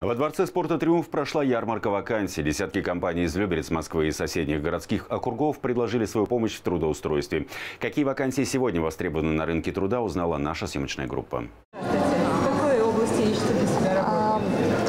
Во Дворце спорта «Триумф» прошла ярмарка вакансий. Десятки компаний из Люберец, Москвы и соседних городских округов предложили свою помощь в трудоустройстве. Какие вакансии сегодня востребованы на рынке труда, узнала наша съемочная группа. В какой области ищете для себя работу?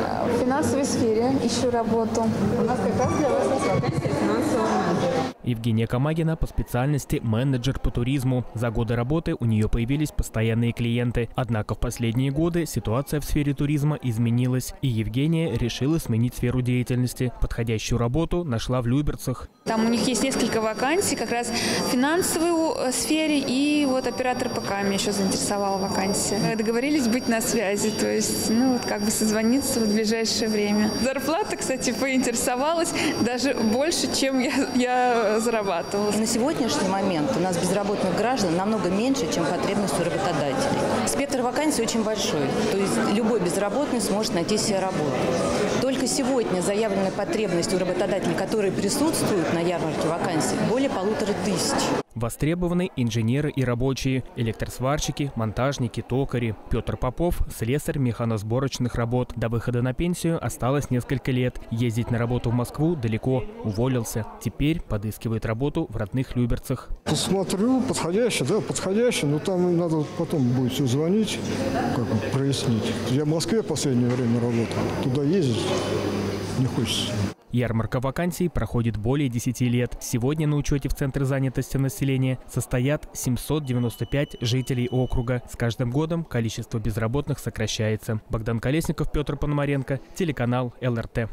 А, В финансовой сфере ищу работу. У нас как раз для вас есть вакансия финансового менеджера. Евгения Камагина по специальности менеджер по туризму. За годы работы у нее появились постоянные клиенты. Однако в последние годы ситуация в сфере туризма изменилась, и Евгения решила сменить сферу деятельности. Подходящую работу нашла в Люберцах. Там у них есть несколько вакансий, как раз в финансовой э, сфере и вот оператор ПК меня еще заинтересовала вакансия. Мы Договорились быть на связи, то есть, ну вот как бы созвониться в ближайшее время. Зарплата, кстати, поинтересовалась даже больше, чем я, я зарабатывала. На сегодняшний момент у нас безработных граждан намного меньше, чем потребность у работодателей. Спектр вакансий очень большой, то есть любой безработный сможет найти себе работу. Только сегодня заявленная потребность у работодателей, которые присутствуют на ярмарке вакансий, более полутора тысяч. Востребованы инженеры и рабочие, электросварщики, монтажники, токари. Петр Попов – слесарь механосборочных работ. До выхода на пенсию осталось несколько лет. Ездить на работу в Москву далеко. Уволился. Теперь подыскивает работу в родных Люберцах. Посмотрю, подходящий, да, подходящий, но там надо потом будет все звонить, как бы прояснить. Я в Москве в последнее время работал, туда ездить не хочется. Ярмарка вакансий проходит более 10 лет. Сегодня на учете в Центре занятости населения состоят 795 жителей округа. С каждым годом количество безработных сокращается. Богдан Колесников, Петр Пономаренко, телеканал ЛРТ.